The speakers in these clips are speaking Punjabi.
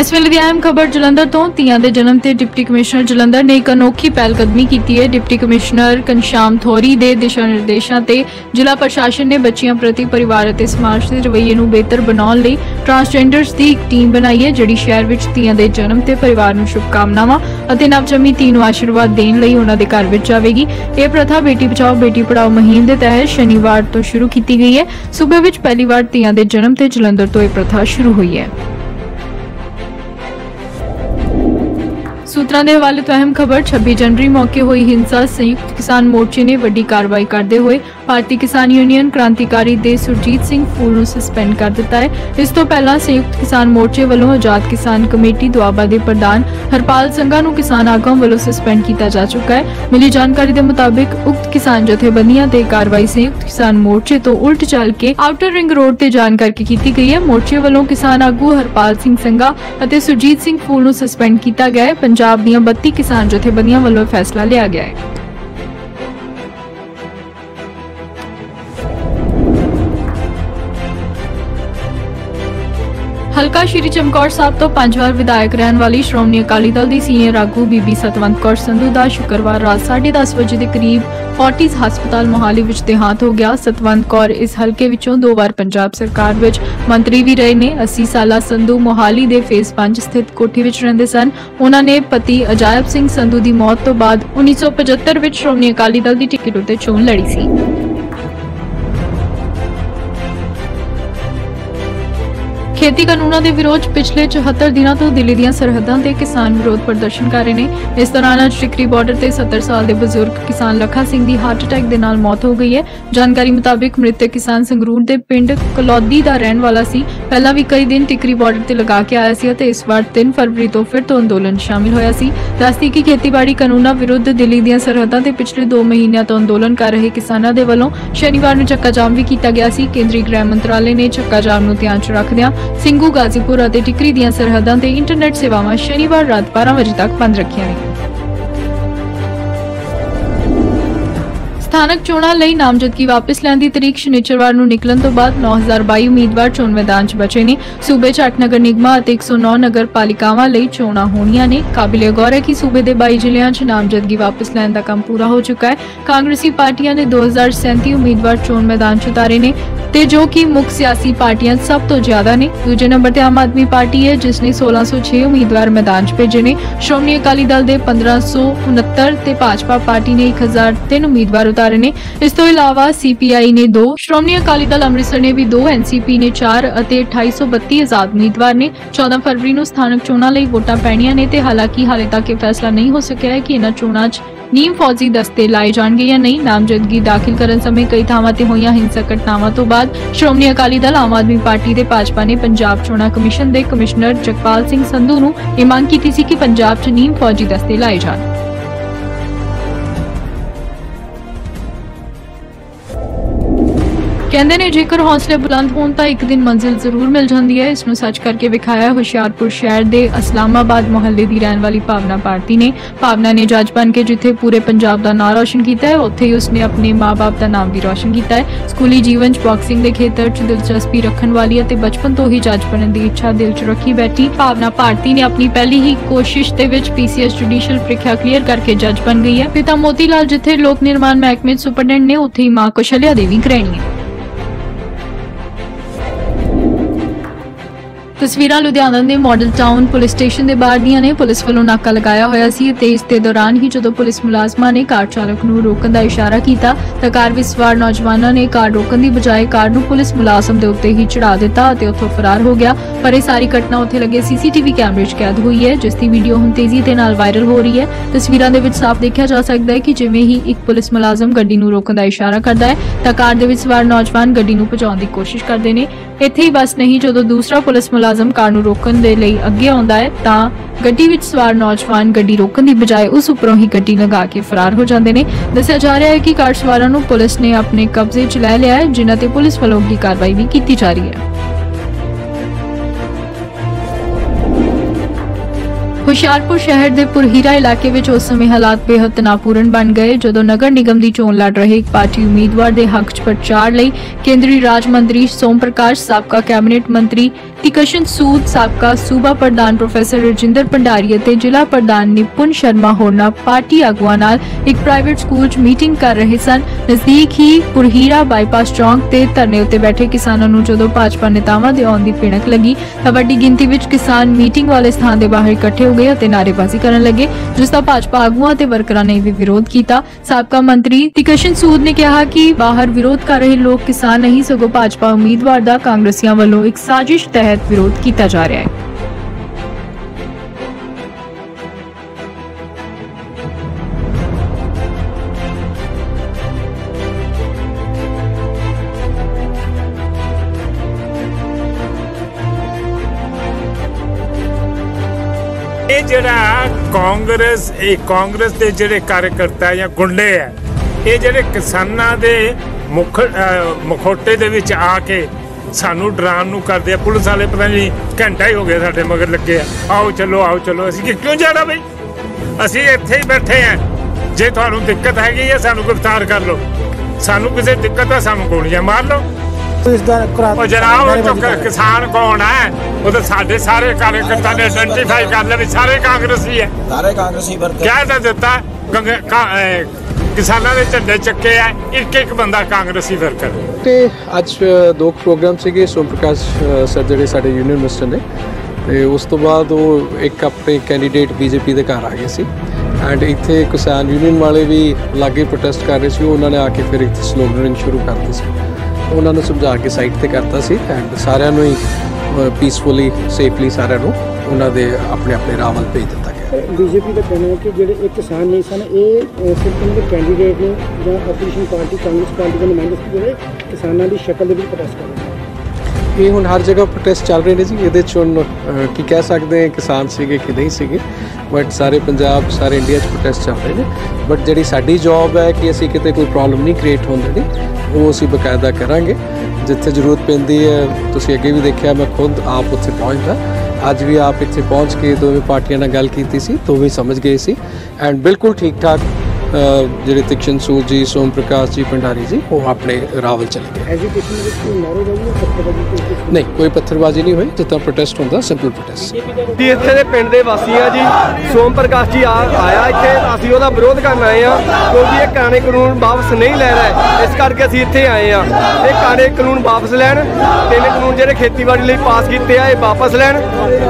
ਇਸ ਵੇਲੇ ਦੀ ਅਹਿਮ ਖਬਰ ਜਲੰਧਰ ਤੋਂ ਤੀਆਂ ਦੇ ਜਨਮ ਤੇ ਡਿਪਟੀ ਕਮਿਸ਼ਨਰ ਜਲੰਧਰ ਨੇ ਇੱਕ ਅਨੋਖੀ ਪਹਿਲਕਦਮੀ ਕੀਤੀ ਹੈ। ਡਿਪਟੀ ਕਮਿਸ਼ਨਰ ਕਨਸ਼ਾਮ ਥੋਰੀ ਦੇ ਦਿਸ਼ਾ ਨਿਰਦੇਸ਼ਾਂ ਤੇ ਜ਼ਿਲ੍ਹਾ ਪ੍ਰਸ਼ਾਸਨ ਨੇ ਬੱਚੀਆਂ ਪ੍ਰਤੀ ਪਰਿਵਾਰ ਅਤੇ ਸਮਾਜ ਦੇ ਰਵੱਈਏ ਨੂੰ ਬਿਹਤਰ ਬਣਾਉਣ ਲਈ ਟਰਾਂਸਜੈਂਡਰਸ ਦੀ ਇੱਕ ਟੀਮ ਬਣਾਈ ਹੈ, ਜਿਹੜੀ ਸ਼ਹਿਰ ਵਿੱਚ ਤੀਆਂ ਦੇ ਜਨਮ ਤੇ ਪਰਿਵਾਰ ਨੂੰ ਸ਼ੁਭਕਾਮਨਾਵਾਂ ਅਤੇ ਨਵਜੰਮੀ ਧੀ ਨੂੰ ਆਸ਼ੀਰਵਾਦ ਦੇਣ ਲਈ ਉਹਨਾਂ ਦੇ ਘਰ ਵਿੱਚ ਜਾਵੇਗੀ। ਇਹ ਪ੍ਰਥਾ ਬੇਟੀ ਬਚਾਓ, ਬੇਟੀ ਪੜਾਓ ਮੁਹਿੰਮ ਦੇ ਤਹਿਤ ਸ਼ਨੀਵਾਰ ਤੋਂ ਸ਼ੁਰੂ ਕੀਤੀ ਗਈ ਹੈ। ਸੂਬੇ ਵਿੱਚ ਪਹਿਲੀ ਵਾਰ ਤੀਆਂ ਦੇ ਜਨਮ ਤੇ ਜਲੰਧਰ ਤੋਂ ਇਹ ਪ੍ਰਥਾ ਸ਼ੁਰੂ ਹੋਈ ਹੈ। ਸੂਤਰਾਂ ਦੇ ਹਵਾਲੇ ਤੋਂ ਅਹਿਮ ਖਬਰ 26 ਜਨਵਰੀ ਮੌਕੇ ਹੋਈ ਹਿੰਸਾ ਸੰਯੁਕਤ ਕਿਸਾਨ ਮੋਰਚੇ ਨੇ ਵੱਡੀ ਕਾਰਵਾਈ ਕਰਦੇ ਹੋਏ ਭਾਰਤੀ ਕਿਸਾਨ ਯੂਨੀਅਨ ਕ੍ਰਾਂਤੀਕਾਰੀ ਦੇ ਸੁਰਜੀਤ ਸਿੰਘ ਫੂਲ ਨੂੰ ਸਸਪੈਂਡ ਕਰ ਦਿੱਤਾ ਹੈ। ਇਸ ਤੋਂ ਪਹਿਲਾਂ ਸੰਯੁਕਤ ਕਿਸਾਨ ਮੋਰਚੇ ਵੱਲੋਂ ਆਜ਼ਾਦ ਕਿਸਾਨ ਕਮੇਟੀ ਦੁਆਬਾ ਦੇ ਪ੍ਰਧਾਨ ਹਰਪਾਲ ਸੰਘਾ ਨੂੰ ਕਿਸਾਨ ਆਗੂਆਂ ਵੱਲੋਂ ਸਸਪੈਂਡ ਕੀਤਾ ਜਾ ਚੁੱਕਾ ਹੈ। ਮਿਲੀ ਜਾਣਕਾਰੀ ਦੇ ਮੁਤਾਬਿਕ ਉਕਤ ਕਿਸਾਨ ਜਥੇਬੰਦੀਆਂ ਤੇ ਕਾਰਵਾਈ ਸੰਯੁਕਤ ਕਿਸਾਨ ਮੋਰਚੇ ਤੋਂ ਉਲਟ ਚੱਲ ਕੇ ਆਊਟਰ ਰਿੰਗ ਰੋਡ ਤੇ ਜਾਣ ਕਰਕੇ ਕੀਤੀ ਗਈ ਹੈ। ਮੋਰਚੇ ਵੱਲੋਂ ਕਿਸਾਨ ਆਗੂ ਹਰਪਾਲ ਸਿੰਘ ਸੰਘਾ ਅਤੇ ਸੁਰਜੀਤ ਸਿੰਘ ਫੂਲ ਨੂੰ ਸਸਪੈਂਡ ਕੀਤਾ ਗਿਆ ਹੈ। ਪੰਜਾਬ ਦੀਆਂ 32 ਕਿਸਾਨ ਜਥੇਬੰਦੀਆਂ ਵੱਲੋਂ ਫੈਸਲਾ ਲਿਆ ਗਿਆ ਹੈ। ਸ਼੍ਰੀ ਚਮਕੌਰ ਸਾਹਿਬ ਤੋਂ ਪੰਜ ਵਾਰ ਵਿਧਾਇਕ ਰਹਿਣ ਵਾਲੀ ਸ਼੍ਰੋਮਣੀ ਅਕਾਲੀ ਦਲ ਦੀ ਸੀਨੀਅਰ ਆਗੂ ਬੀਬੀ ਸਤਵੰਤ ਕੌਰ ਸੰਧੂ ਦਾ ਸ਼ੁੱਕਰਵਾਰ ਰਾਤ 10:30 ਵਜੇ ਦੇ ਕਰੀਬ ਫੋਰਟਿਸ ਹਸਪਤਾਲ ਮੋਹਾਲੀ ਵਿੱਚ ਦੇਹਾਂਤ ਹੋ ਗਿਆ। ਸਤਵੰਤ ਕੌਰ ਇਸ ਹਲਕੇ ਵਿੱਚੋਂ ਦੋ ਵਾਰ ਪੰਜਾਬ ਸਰਕਾਰ ਵਿੱਚ ਮੰਤਰੀ ਵੀ ਰਹੇ ਨੇ। 80 ਸਾਲਾ ਸੰਧੂ ਮੋਹਾਲੀ ਦੇ ਫੇਸ 5 ਸਥਿਤ ਕੋਠੀ ਵਿੱਚ ਰਹਿੰਦੇ ਸਨ। ਉਹਨਾਂ ਨੇ ਪਤੀ ਅਜਾਇਬ ਸਿੰਘ ਸੰਧੂ ਦੀ ਮੌਤ ਤੋਂ ਬਾਅਦ 1975 ਵਿੱਚ ਸ਼੍ਰੋਮਣੀ ਅਕਾਲੀ ਦਲ ਦੀ ਟਿਕਟ ਉੱਤੇ ਚੋਣ ਲੜੀ ਸੀ। ਖੇਤੀ ਕਾਨੂੰਨਾਂ ਦੇ ਵਿਰੋਧ ਪਿਛਲੇ 74 ਦਿਨਾਂ ਤੋਂ ਦਿੱਲੀ ਦੀਆਂ ਸਰਹੱਦਾਂ ਤੇ ਕਿਸਾਨ ਵਿਰੋਧ ਪ੍ਰਦਰਸ਼ਨ ਕਰ ਰਹੇ ਨੇ। ਇਸ ਦੌਰਾਨ ਅੱਜ ਟਿਕਰੀ ਬਾਰਡਰ ਤੇ 70 ਸਾਲ ਦੇ ਬਜ਼ੁਰਗ ਕਿਸਾਨ ਲੱਖਾ ਸਿੰਘ ਦੀ ਹਾਰਟ ਅਟੈਕ ਦੇ ਨਾਲ ਮੌਤ ਹੋ ਗਈ ਹੈ। ਜਾਣਕਾਰੀ ਮੁਤਾਬਿਕ ਮ੍ਰਿਤਕ ਕਿਸਾਨ ਸੰਗਰੂਰ ਦੇ ਪਿੰਡ ਕਲੌਦੀ ਦਾ ਰਹਿਣ ਵਾਲਾ ਸੀ। ਪਹਿਲਾਂ ਵੀ ਕਈ ਦਿਨ ਟਿਕਰੀ ਬਾਰਡਰ ਤੇ ਲਗਾ ਕੇ ਆਇਆ ਸੀ ਅਤੇ ਇਸ ਵਾਰ 3 ਫਰਵਰੀ ਤੋਂ ਫਿਰ ਤੋਂ ਅੰਦੋਲਨ ਸ਼ਾਮਿਲ ਹੋਇਆ ਸੀ। ਦੱਸਦੀ ਕਿ ਖੇਤੀਬਾੜੀ ਕਾਨੂੰਨਾਂ ਵਿਰੁੱਧ ਦਿੱਲੀ ਦੀਆਂ ਸਰਹੱਦਾਂ ਤੇ ਪਿਛਲੇ 2 ਮਹੀਨਿਆਂ ਤੋਂ ਅੰਦੋਲਨ ਕਰ ਰਹੇ ਕਿਸਾਨਾਂ ਦੇ ਵੱਲੋਂ ਸ਼ਨੀਵਾਰ ਨੂੰ ਚੱਕਾ ਜਾਮ ਵੀ ਕੀਤਾ ਗਿਆ ਸੀ। ਕੇਂਦਰੀ ਗ੍ਰਹਿ ਮੰਤਰਾਲੇ ਨੇ ਚੱਕਾ ਜਾਮ ਨੂੰ ਧਿਆਨ 'ਚ ਰੱਖਦਿਆਂ ਸਿੰਘੂ ਗਾਜ਼ੀਪੁਰ ਅਤੇ ਟਿਕਰੀ ਦੀਆਂ ਸਰਹੱਦਾਂ ਤੇ ਇੰਟਰਨੈਟ ਸੇਵਾਵਾਂ ਸ਼ਨੀਵਾਰ ਰਾਤ 12 ਵਜੇ ਤੱਕ ਬੰਦ ਰੱਖੀਆਂ ਨੇ। ਸਥਾਨਕ ਚੋਣਾਂ ਲਈ ਨਾਮਜ਼ਦਗੀ ਵਾਪਸ ਲੈਣ ਦੀ ਤਰੀਕ ਸ਼ਨੀਚਰਵਾਰ ਨੂੰ ਨਿਕਲਣ ਤੋਂ ਬਾਅਦ 9022 ਉਮੀਦਵਾਰ ਚੋਣ ਮੈਦਾਨ 'ਚ ਬਚੇ ਨੇ। ਸੂਬੇ 'ਚ 8 ਨਗਰ ਨਿਗਮਾਂ ਅਤੇ 109 ਨਗਰ ਪਾਲਿਕਾਵਾਂ ਲਈ ਚੋਣਾਂ ਹੋਣੀਆਂ ਨੇ। ਕਾਬਿਲੇ ਗੌਰ ਹੈ ਕਿ ਸੂਬੇ ਦੇ 22 ਜ਼ਿਲ੍ਹਿਆਂ 'ਚ ਨਾਮਜ਼ਦਗੀ ਵਾਪਸ ਲੈਣ ਦਾ ਕੰਮ ਪੂਰਾ ਹੋ ਚੁੱਕਾ ਹੈ। ਕਾਂਗਰਸੀ ਪਾਰਟੀਆਂ ਨੇ 2037 ਉਮੀਦਵਾਰ ਚੋਣ ਮੈਦਾਨ 'ਚ ਉਤਾਰੇ ਨੇ। ਤੇ ਜੋ ਕਿ ਮੁੱਖ ਸਿਆਸੀ ਪਾਰਟੀਆਂ ਸਭ ਤੋਂ ਜ਼ਿਆਦਾ ਨੇ। ਦੂਜੇ ਨੰਬਰ ਤੇ ਆਮ ਆਦਮੀ ਪਾਰਟੀ ਹੈ, ਜਿਸ ਨੇ 1606 ਉਮੀਦਵਾਰ ਮੈਦਾਨ 'ਚ ਭੇਜੇ ਨੇ। ਸ਼੍ਰੋਮਣੀ ਅਕਾਲੀ ਦਲ ਦੇ 1569 ਤੇ ਭਾਜਪਾ ਪਾਰਟੀ ਨੇ 1003 ਉਮੀਦਵਾਰ ਉਤਾਰੇ ਨੇ। ਇਸ ਤੋਂ ਇਲਾਵਾ ਸੀਪੀਆਈ ਨੇ 2 ਸ਼੍ਰੋਮਣੀ ਅਕਾਲੀ ਦਲ ਅੰਮ੍ਰਿਤਸਰ ਨੇ ਵੀ 2 ਐਨਸੀਪੀ ਨੇ 4 ਅਤੇ 2832 ਆਜ਼ਾਦ ਉਮੀਦਵਾਰ ਨੇ। 14 ਫਰਵਰੀ ਨੂੰ ਸਥਾਨਕ ਚੋਣਾਂ ਲਈ ਵੋਟਾਂ ਪੈਣੀਆਂ ਨੇ ਤੇ ਹਾਲਾਂਕਿ ਹਾਲੇ ਤੱਕ ਇਹ ਫੈਸਲਾ ਨਹੀਂ ਹੋ ਸਕਿਆ ਹੈ ਕਿ ਇਹਨਾਂ ਚੋਣਾਂ 'ਚ ਨੀਮ ਫੌਜੀ ਦਸਤੇ ਲਾਏ ਜਾਣਗੇ ਜਾਂ ਨਹੀਂ? ਨਾਮਜ਼ਦਗੀ ਦਾਖਲ ਕਰਨ ਸਮੇਂ ਕਈ ਥਾਵਾਂ ਤੇ ਹੋਈਆਂ ਹਿੰਸਕ ਘਟਨਾਵਾਂ ਤੋਂ ਬਾਅਦ ਸ਼੍ਰੋਮਣੀ ਅਕਾਲੀ ਦਲ, ਆਮ ਆਦਮੀ ਪਾਰਟੀ ਤੇ ਭਾਜਪਾ ਨੇ ਪੰਜਾਬ ਚੋਣਾਂ ਕਮਿਸ਼ਨ ਦੇ ਕਮਿਸ਼ਨਰ ਜਗਪਾਲ ਸਿੰਘ ਸੰਧੂ ਨੂੰ ਇਹ ਮੰਗ ਕੀਤੀ ਸੀ ਕਿ ਪੰਜਾਬ 'ਚ ਨੀਮ ਫੌਜੀ ਦਸਤੇ ਲਾਏ ਜਾਣ। ਕਹਿੰਦੇ ਨੇ, ਜੇਕਰ ਹੌਸਲੇ ਬੁਲੰਦ ਹੋਣ ਤਾਂ ਇੱਕ ਦਿਨ ਮੰਜ਼ਿਲ ਜ਼ਰੂਰ ਮਿਲ ਜਾਂਦੀ ਹੈ। ਇਸ ਨੂੰ ਸੱਚ ਕਰਕੇ ਵਿਖਾਇਆ, ਹੁਸ਼ਿਆਰਪੁਰ ਸ਼ਹਿਰ ਦੇ ਅਸਲਾਮਾਬਾਦ ਮੁਹੱਲੇ ਦੀ ਰਹਿਣ ਵਾਲੀ ਭਾਵਨਾ ਭਾਰਤੀ ਨੇ। ਭਾਵਨਾ ਨੇ ਜੱਜ ਬਣ ਕੇ ਜਿੱਥੇ ਪੂਰੇ ਪੰਜਾਬ ਦਾ ਨਾਮ ਰੌਸ਼ਨ ਕੀਤਾ ਹੈ, ਉੱਥੇ ਹੀ ਉਸਨੇ ਆਪਣੇ ਮਾਪੇ ਦਾ ਨਾਮ ਵੀ ਰੌਸ਼ਨ ਕੀਤਾ ਹੈ। ਸਕੂਲੀ ਜੀਵਨ 'ਚ ਬਾਕਸਿੰਗ ਦੇ ਖੇਤਰ 'ਚ ਦਿਲਚਸਪੀ ਰੱਖਣ ਵਾਲੀ ਅਤੇ ਬਚਪਨ ਤੋਂ ਹੀ ਜੱਜ ਬਣਨ ਦੀ ਇੱਛਾ ਦਿਲ 'ਚ ਰੱਖੀ ਬੈਠੀ ਭਾਵਨਾ ਭਾਰਤੀ ਨੇ ਆਪਣੀ ਪਹਿਲੀ ਹੀ ਕੋਸ਼ਿਸ਼ ਦੇ ਵਿੱਚ ਪੀਸੀਐਸ ਜੁਡੀਸ਼ੀਅਲ ਪ੍ਰੀਖਿਆ ਕਲੀਅਰ ਕਰਕੇ ਜੱਜ ਬਣ ਗਈ ਹੈ। ਪਿਤਾ ਮੋਤੀ ਲਾਲ ਜਿੱਥੇ ਲੋਕ ਨਿਰਮਾਣ ਮਹਿਕਮੇ 'ਚ ਸੁਪਰਡੈਂਟ ਨੇ, ਉੱਥੇ ਹੀ ਮਾਂ ਕੁਸ਼ਲਿਆ ਦੇਵੀ ਗ੍ਰਹਿਣੀ ਹੈ। ਤਸਵੀਰਾਂ ਲੁਧਿਆਣਾ ਦੇ ਮਾਡਲ ਟਾਊਨ ਪੁਲਿਸ ਸਟੇਸ਼ਨ ਦੇ ਬਾਹਰ ਦੀਆਂ ਨੇ। ਪੁਲਿਸ ਵੱਲੋਂ ਨਾਕਾ ਲਗਾਇਆ ਹੋਇਆ ਸੀ ਤੇ ਇਸ ਦੇ ਦੌਰਾਨ ਹੀ ਜਦੋਂ ਪੁਲਿਸ ਮੁਲਾਜ਼ਮਾਂ ਨੇ ਕਾਰ ਚਾਲਕ ਨੂੰ ਰੋਕਣ ਦਾ ਇਸ਼ਾਰਾ ਕੀਤਾ, ਤਾਂ ਕਾਰ ਵਿੱਚ ਸਵਾਰ ਨੌਜਵਾਨਾਂ ਨੇ ਕਾਰ ਰੋਕਣ ਦੀ ਬਜਾਏ ਕਾਰ ਨੂੰ ਪੁਲਿਸ ਮੁਲਾਜ਼ਮ ਦੇ ਉੱਤੇ ਹੀ ਚੜਾ ਦਿੱਤਾ ਅਤੇ ਉੱਥੋਂ ਫਰਾਰ ਹੋ ਗਿਆ। ਪਰ ਇਹ ਸਾਰੀ ਘਟਨਾ ਉੱਥੇ ਲੱਗੇ ਸੀਸੀਟੀਵੀ ਕੈਮਰੇ 'ਚ ਕੈਦ ਹੋਈ ਹੈ, ਜਿਸ ਦੀ ਵੀਡੀਓ ਹੁਣ ਤੇਜ਼ੀ ਦੇ ਨਾਲ ਵਾਇਰਲ ਹੋ ਰਹੀ ਹੈ। ਤਸਵੀਰਾਂ ਦੇ ਵਿੱਚ ਸਾਫ਼ ਦੇਖਿਆ ਜਾ ਸਕਦਾ ਹੈ ਕਿ ਜਿਵੇਂ ਹੀ ਇੱਕ ਪੁਲਿਸ ਮੁਲਾਜ਼ਮ ਗੱਡੀ ਨੂੰ ਰੋਕਣ ਦਾ ਇਸ਼ਾਰਾ ਕਰਦਾ ਹੈ, ਤਾਂ ਕਾਰ ਦੇ ਵਿੱਚ ਸਵਾਰ ਨੌਜਵਾਨ ਗੱਡੀ ਨੂੰ ਭਜਾਉਣ ਦੀ ਕੋਸ਼ਿਸ਼ ਕਰਦੇ ਨੇ। ਇੱਥੇ ਹੀ ਬਸ ਨਹੀਂ, ਜਦੋਂ ਦੂਸਰਾ ਪੁਲਿਸ ਮੁਲਾਜ਼ਮ ਮੁਲਾਜ਼ਮ ਕਾਰ ਨੂੰ ਰੋਕਣ ਦੇ ਲਈ ਅੱਗੇ ਆਉਂਦਾ ਹੈ, ਤਾਂ ਗੱਡੀ ਵਿੱਚ ਸਵਾਰ ਨੌਜਵਾਨ ਗੱਡੀ ਰੋਕਣ ਦੀ ਬਜਾਏ ਉਸ ਉੱਪਰੋਂ ਹੀ ਗੱਡੀ ਲਗਾ ਕੇ ਫਰਾਰ ਹੋ ਜਾਂਦੇ ਨੇ। ਦੱਸਿਆ ਜਾ ਰਿਹਾ ਹੈ ਕਿ ਕਾਰ ਸਵਾਰਾਂ ਨੂੰ ਪੁਲਿਸ ਨੇ ਆਪਣੇ ਕਬਜ਼ੇ 'ਚ ਲੈ ਲਿਆ ਹੈ, ਜਿਨ੍ਹਾਂ ਤੇ ਪੁਲਿਸ ਵੱਲੋਂ ਅਗਲੀ ਕਾਰਵਾਈ ਵੀ ਕੀਤੀ ਜਾ ਰਹੀ ਹੈ। ਹੁਸ਼ਿਆਰਪੁਰ ਸ਼ਹਿਰ ਦੇ ਪੁਰਹੀਰਾ ਇਲਾਕੇ ਵਿੱਚ ਉਸ ਸਮੇਂ ਹਾਲਾਤ ਬੇਹੱਦ ਤਣਾਅਪੂਰਨ ਬਣ ਗਏ, ਜਦੋਂ ਨਗਰ ਨਿਗਮ ਦੀ ਚੋਣ ਲੜ ਰਹੇ ਇੱਕ ਪਾਰਟੀ ਉਮੀਦਵਾਰ ਦੇ ਹੱਕ 'ਚ ਪ੍ਰਚਾਰ ਲਈ ਕੇਂਦਰੀ ਰਾਜ ਮੰਤਰੀ ਸੋਮ ਪ੍ਰਕਾਸ਼, ਸਾਬਕਾ ਕੈਬਨਿਟ ਮੰਤਰੀ ਤਿਕਸ਼ਨ ਸੂਦ, ਸਾਬਕਾ ਸੂਬਾ ਪ੍ਰਧਾਨ ਪ੍ਰੋਫੈਸਰ ਰਜਿੰਦਰ ਭੰਡਾਰੀ ਅਤੇ ਜ਼ਿਲ੍ਹਾ ਪ੍ਰਧਾਨ ਨਿਪੁਨ ਸ਼ਰਮਾ ਹੋਰਨਾਂ ਪਾਰਟੀ ਆਗੂਆਂ ਨਾਲ ਇੱਕ ਪ੍ਰਾਈਵੇਟ ਸਕੂਲ 'ਚ ਮੀਟਿੰਗ ਕਰ ਰਹੇ ਸਨ। ਨਜ਼ਦੀਕ ਹੀ ਪੁਰਹੀਰਾ ਬਾਈਪਾਸ ਚੌਂਕ ਤੇ ਧਰਨੇ ਉੱਤੇ ਬੈਠੇ ਕਿਸਾਨਾਂ ਨੂੰ ਜਦੋਂ ਭਾਜਪਾ ਨੇਤਾਵਾਂ ਦੇ ਆਉਣ ਦੀ ਪਿਣਕ ਲੱਗੀ ਤਾਂ ਵੱਡੀ ਗਿਣਤੀ ਵਿੱਚ ਕਿਸਾਨ ਮੀਟਿੰਗ ਵਾਲੇ ਸਥਾਨ ਦੇ ਬਾਹਰ ਇਕੱਠੇ ਹੋ ਗਏ ਅਤੇ ਨਾਅਰੇਬਾਜ਼ੀ ਕਰਨ ਲੱਗੇ, ਜਿਸ ਦਾ ਭਾਜਪਾ ਆਗੂਆਂ ਤੇ ਵਰਕਰਾਂ ਨੇ ਵੀ ਵਿਰੋਧ ਕੀਤਾ। ਸਾਬਕਾ ਮੰਤਰੀ ਤਿਕਸ਼ਨ ਸੂਦ ਨੇ ਕਿਹਾ ਕਿ ਬਾਹਰ ਵਿਰੋਧ ਕਰ ਰਹੇ ਲੋਕ ਕਿਸਾਨ ਨਹੀਂ, ਸਗੋਂ ਭਾਜਪਾ ਉਮੀਦਵਾਰ ਦਾ ਕਾਂਗਰਸੀਆਂ ਵੱਲੋਂ ਇੱਕ ਸਾਜ਼ਿਸ਼ ਤਹਿਤ ਵਿਰੋਧ ਕੀਤਾ ਜਾ ਰਿਹਾ ਹੈ। ਇਹ ਜਿਹੜਾ ਕਾਂਗਰਸ, ਇਹ ਕਾਂਗਰਸ ਦੇ ਜਿਹੜੇ ਕਾਰਜਕਰਤਾ ਜਾਂ ਗੁੰਡੇ ਆ, ਇਹ ਜਿਹੜੇ ਕਿਸਾਨਾਂ ਦੇ ਮੁਖ ਅਹ ਦੇ ਵਿੱਚ ਆ ਕੇ ਸਾਨੂੰ ਡਰਾਉਣ ਨੂੰ ਕਰਦੇ ਆ। ਪੁਲਿਸ ਵਾਲੇ ਪਤਾ ਨਹੀਂ ਘੰਟਾ ਹੀ ਹੋ ਗਿਆ ਸਾਡੇ ਮਗਰ ਲੱਗੇ ਆ। ਆਓ ਚਲੋ ਆਓ ਚਲੋ। ਅਸੀਂ ਕਿਉਂ ਜਾਣਾ ਬਈ? ਅਸੀਂ ਇੱਥੇ ਹੀ ਬੈਠੇ ਆ। ਜੇ ਤੁਹਾਨੂੰ ਦਿੱਕਤ ਹੈਗੀ ਹੈ ਸਾਨੂੰ ਗ੍ਰਿਫਤਾਰ ਕਰ ਲਓ। ਸਾਨੂੰ ਕਿਸੇ ਦਿੱਕਤ ਹੈ ਸਾਨੂੰ ਗੋਲੀਆਂ ਮਾਰ ਲਓ। ਇਸ ਦਾ ਉਹ ਜਨਾਬ ਉਹ ਚੋਂ ਕ- ਕਿਸਾਨ ਕੌਣ ਹੈ? ਉਹ ਤਾਂ ਸਾਡੇ ਸਾਰੇ ਕਾਰਜਕਰਤਾ ਨੇ ਆਇਡੈਂਟੀਫਾਈ ਕਰ ਲਿਆ ਵੀ ਸਾਰੇ ਕਾਂਗਰਸੀ ਹੈ। ਸਾਰੇ ਕਾਂਗਰਸੀ ਵਰਕਰ। ਕਹਿ ਤਾਂ ਦਿੱਤਾ ਕਿਸਾਨਾਂ ਦੇ ਝੰਡੇ ਚੱਕੇ ਆ ਇੱਕ ਇੱਕ ਬੰਦਾ ਕਾਂਗਰਸੀ ਵਰਕਰ। ਤੇ ਅੱਜ ਅ, ਦੋ ਪ੍ਰੋਗਰਾਮ ਸੀਗੇ ਸੋਮ ਪ੍ਰਕਾਸ਼ ਸਰ ਜਿਹੜੇ ਸਾਡੇ ਯੂਨੀਅਨ ਮਿਨਿਸਟਰ ਨੇ। ਤੇ ਉਸ ਤੋਂ ਬਾਅਦ ਉਹ ਇੱਕ ਆਪਣੇ ਕੈਂਡੀਡੇਟ ਬੀਜੇਪੀ ਦੇ ਘਰ ਆ ਗਏ ਸੀ। ਐਂਡ ਇੱਥੇ ਕਿਸਾਨ ਯੂਨੀਅਨ ਵਾਲੇ ਵੀ ਲਾਗੇ ਪ੍ਰੋਟੈਸਟ ਕਰ ਰਹੇ ਸੀ ਉਹਨਾਂ ਨੇ ਆ ਕੇ ਫਿਰ ਇੱਥੇ ਸਲੋਗਨਿੰਗ ਸ਼ੁਰੂ ਕਰਤੀ ਸੀ। ਉਹਨਾਂ ਨੂੰ ਸਮਝਾ ਕੇ ਸਾਈਡ ਤੇ ਕਰਤਾ ਸੀ ਐਂਡ ਸਾਰਿਆਂ ਨੂੰ ਹੀ ਪੀਸਫੁਲੀ ਸੇਫਲੀ ਸਾਰਿਆਂ ਨੂੰ ਉਹਨਾਂ ਦੇ ਆਪਣੇ ਆਪਣੇ ਰਾਹ ਵੱਲ ਭੇਜ ਦਿੱਤਾ ਗਿਆ। ਬੀਜੇਪੀ ਦਾ ਕਹਿਣਾ ਹੈ ਕਿ ਜਿਹੜੇ ਇਹ ਕਿਸਾਨ ਨਹੀਂ ਸਨ ਇਹ ਅਹ, ਸਿਰਫ ਉਹਨਾਂ ਦੇ ਕੈਂਡੀਡੇਟ ਨੇ ਜਾਂ ਆਪੋਜੀਸ਼ਨ ਪਾਰਟੀ ਕਾਂਗਰਸ ਪਾਰਟੀ ਦੇ ਨੁਮਾਇੰਦੇ ਸੀ ਜਿਹੜੇ ਕਿਸਾਨਾਂ ਦੀ ਸ਼ਕਲ ਦੇ ਵਿੱਚ ਪ੍ਰੋਟੈਸਟ ਕਰ ਰਹੇ ਇਹ ਹੁਣ ਹਰ ਜਗ੍ਹਾ ਪ੍ਰੋਟੈਸਟ ਚੱਲ ਰਹੇ ਨੇ ਜੀ। ਇਹਦੇ ਚ ਹੁਣ ਕੀ ਕਹਿ ਸਕਦੇ ਹਾਂ, ਕਿਸਾਨ ਸੀਗੇ ਕਿ ਨਹੀਂ ਸੀਗੇ। ਬਟ ਸਾਰੇ ਪੰਜਾਬ, ਸਾਰੇ ਇੰਡੀਆ 'ਚ ਪ੍ਰੋਟੈਸਟ ਚੱਲ ਰਹੇ ਨੇ। ਬਟ ਜਿਹੜੀ ਸਾਡੀ ਜੌਬ ਹੈ ਕਿ ਅਸੀਂ ਕਿਤੇ ਕੋਈ ਪ੍ਰੋਬਲਮ ਨਹੀਂ ਕ੍ਰੀਏਟ ਹੋਣ ਦੇਣੀ, ਉਹ ਅਸੀਂ ਬਕਾਇਦਾ ਕਰਾਂਗੇ। ਜਿੱਥੇ ਜ਼ਰੂਰਤ ਪੈਂਦੀ ਹੈ, ਤੁਸੀਂ ਅੱਗੇ ਵੀ ਦੇਖਿਆ, ਮੈਂ ਖੁਦ ਆਪ ਉੱਥੇ ਪਹੁੰਚਦਾ। ਅੱਜ ਵੀ ਆਪ ਇੱਥੇ ਪਹੁੰਚ ਕੇ ਦੋਵੇਂ ਪਾਰਟੀਆਂ ਨਾਲ ਗੱਲ ਕੀਤੀ ਸੀ ਦੋਵੇਂ ਸਮਝ ਗਏ ਸੀ। ਐਂਡ ਬਿਲਕੁਲ ਠੀਕ ਠਾਕ ਜਿਹੜੇ ਤਿਕਸ਼ਨ ਸੂਦ ਜੀ ਸੋਮ ਪ੍ਰਕਾਸ਼ ਜੀ ਭੰਡਾਰੀ ਜੀ ਉਹ ਆਪਣੇ ਰਾਵਲ ਚਲੇ ਗਏ। ਐਜੂਕੇਸ਼ਨ ਦੇ ਵਿੱਚ ਕੋਈ ਨਾਰੇਬਾਜ਼ੀ ਜਾਂ ਪੱਤਰਬਾਜ਼ੀ ਕੋਈ ਕੁਛ ਨਹੀਂ? ਕੋਈ ਪੱਥਰਬਾਜ਼ੀ ਨਹੀਂ ਹੋਈ ਜਿੱਦਾਂ ਪ੍ਰੋਟੈਸਟ ਹੁੰਦਾ ਸਿੰਪਲ ਪ੍ਰੋਟੈਸਟ ਜੀ ਇੱਥੇ ਦੇ ਪਿੰਡ ਦੇ ਵਾਸੀ ਆ ਜੀ ਸੋਮ ਪ੍ਰਕਾਸ਼ ਜੀ ਆ ਆਇਆ ਇੱਥੇ ਅਸੀਂ ਉਹਦਾ ਵਿਰੋਧ ਕਰਨ ਆਏ ਆ ਕਿਉਂਕਿ ਇਹ ਕਾਣੇ ਕਾਨੂੰਨ ਵਾਪਸ ਨਹੀਂ ਲੈ ਰਿਹਾ ਇਸ ਕਰਕੇ ਅਸੀਂ ਇੱਥੇ ਆਏ ਆ। ਇਹ ਕਾਣੇ ਕਾਨੂੰਨ ਵਾਪਸ ਲੈਣ ਤਿੰਨ ਕਾਨੂੰਨ ਜਿਹੜੇ ਖੇਤੀਬਾੜੀ ਲਈ ਪਾਸ ਕੀਤੇ ਆ ਇਹ ਵਾਪਸ ਲੈਣ।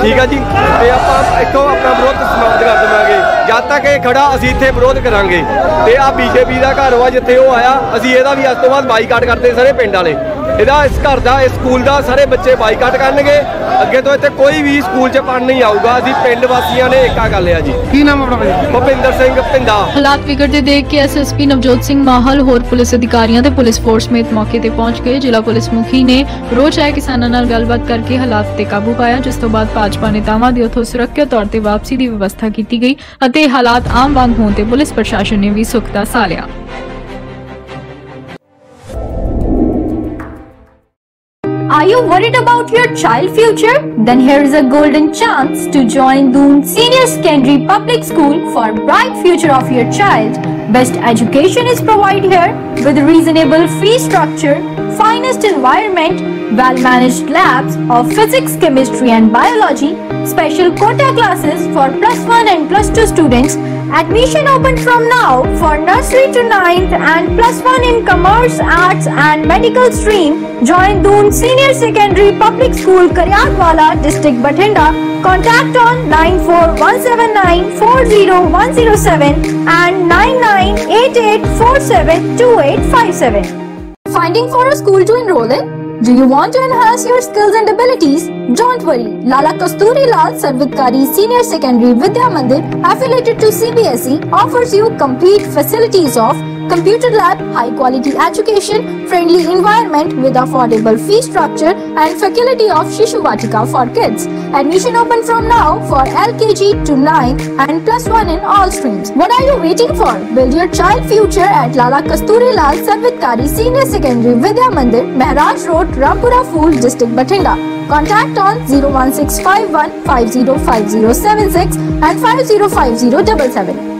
ਠੀਕ ਆ ਜੀ ਤੇ ਆਪਾਂ ਇੱਥੋਂ ਆਪਣਾ ਵਿਰੋਧ ਸਮਾਪਤ ਕਰ ਦੇਵਾਂਗੇ। ਜਦ ਤੱਕ ਇਹ ਖੜਾ ਅਸੀਂ ਇੱਥੇ ਵਿਰੋਧ ਕਰਾਂਗੇ। ਤੇ ਆ ਬੀਜੇਪੀ ਦਾ ਘਰ ਵਾ ਜਿੱਥੇ ਉਹ ਆਇਆ ਅਸੀਂ ਇਹਦਾ ਵੀ ਅੱਜ ਤੋਂ ਬਾਅਦ ਬਾਈਕਾਟ ਕਰਦੇ ਸਾਰੇ ਪਿੰਡ ਵਾਲੇ। ਇਹਦਾ ਇਸ ਘਰ ਦਾ ਇਸ ਸਕੂਲ ਦਾ ਸਾਰੇ ਬੱਚੇ ਬਾਈਕਾਟ ਕਰਨਗੇ। ਅੱਗੇ ਤੋਂ ਇੱਥੇ ਕੋਈ ਵੀ ਸਕੂਲ 'ਚ ਪੜ੍ਹਨ ਨਹੀਂ ਆਊਗਾ। ਅਸੀਂ ਪਿੰਡ ਵਾਸੀਆਂ ਨੇ ਏਕਾ ਕਰ ਲਿਆ ਜੀ। ਕੀ ਨਾਮ ਆਪਣਾ ਭਾਈ? ਭੁਪਿੰਦਰ ਸਿੰਘ ਪਿੰਡਾ। ਹਾਲਾਤ ਵਿਗੜਦੇ ਦੇਖ ਕੇ ਐਸਐਸਪੀ ਨਵਜੋਤ ਸਿੰਘ ਮਾਹਲ ਹੋਰ ਪੁਲਿਸ ਅਧਿਕਾਰੀਆਂ ਤੇ ਪੁਲਿਸ ਫੋਰਸ ਸਮੇਤ ਮੌਕੇ ਤੇ ਪਹੁੰਚ ਗਏ। ਜ਼ਿਲ੍ਹਾ ਪੁਲਿਸ ਮੁਖੀ ਨੇ ਰੋਜ਼ ਆਏ ਕਿਸਾਨਾਂ ਨਾਲ ਗੱਲਬਾਤ ਕਰਕੇ ਹਾਲਾਤ ਤੇ ਕਾਬੂ ਪਾਇਆ ਜਿਸ ਤੋਂ ਬਾਅਦ ਭਾਜਪਾ ਨੇਤਾਵਾਂ ਦੀ ਉੱਥੋਂ ਸੁਰੱਖਿਅਤ ਤੌਰ ਤੇ ਵਾਪਸੀ ਦੀ ਵਿਵਸਥਾ ਕੀਤੀ ਗਈ। ਅਤੇ ਹਾਲਾਤ ਆਮ ਵਾਂਗ ਹੋਣ ਤੇ ਪੁਲਿਸ ਪ੍ਰਸ਼ਾਸਨ ਨੇ ਵੀ ਸੁੱਖ ਦਾ ਸਾਹ Are you worried about your child future? Then here is a golden chance to join Doon Senior Secondary Public School for bright future of your child. Best education is provided here with reasonable fee structure, finest environment, well-managed labs of physics, chemistry and biology, special quota classes for plus 1 and plus 2 students, Admission open from now for nursery to 9th and plus 1 in commerce, arts and medical stream. Join Doon Senior Secondary Public School, Karyatwala, District Bathinda. Contact on 94179 and 9988472857. Finding for a school to enroll in? Do you want to enhance your skills and abilities? Don't worry. Lala Kasturi Lal Sarvitkari Senior Secondary Vidya Mandir affiliated to CBSE offers you complete facilities of computer lab, high quality education, friendly environment with affordable fee structure and faculty of Shishu Vatika for kids. Admission open from now for LKG to 9 and plus 1 in all streams. What are you waiting for? Build your child future at Lala Kasturi Lal Sarvitkari Senior Secondary Vidya Mandir, Maharaj Road, Rampura Fool, District Bathinda. Contact on 01651 505076 and 505077.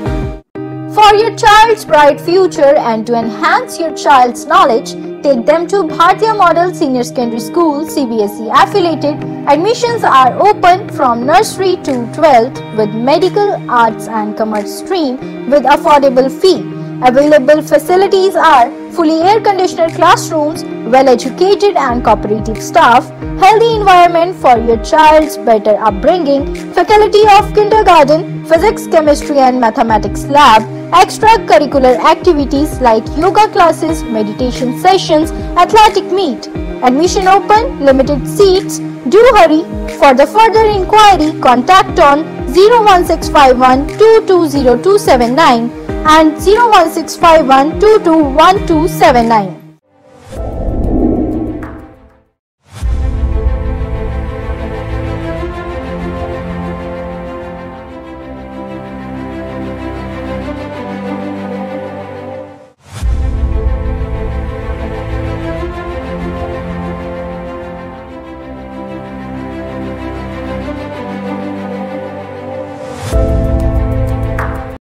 For your child's bright future and to enhance your child's knowledge, take them to Bhartiya Model Senior Secondary School CBSE affiliated. Admissions are open from nursery to 12th with medical, arts and commerce stream with affordable fee. Available facilities are fully air conditioned classrooms, well educated and cooperative staff, healthy environment for your child's better upbringing, faculty of kindergarten, physics, chemistry and mathematics lab, extracurricular activities like yoga classes, meditation sessions, athletic meet. Admission open, limited seats. Do hurry. For the further inquiry, contact on 01651 220279 and 01651 221279.